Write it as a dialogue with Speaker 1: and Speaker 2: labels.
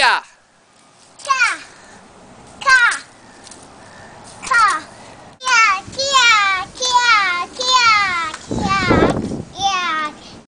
Speaker 1: や。